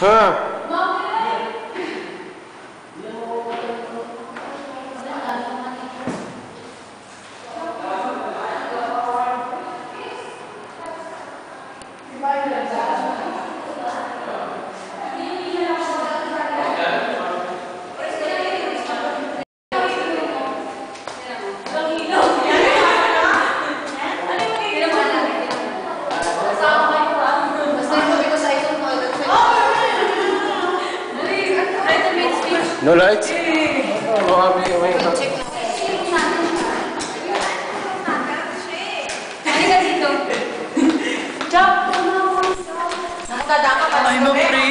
Ha? No lights? Oh, may, may. Halika dito. Job! Nakatadaan ka pa. Ay, ano mag-pray.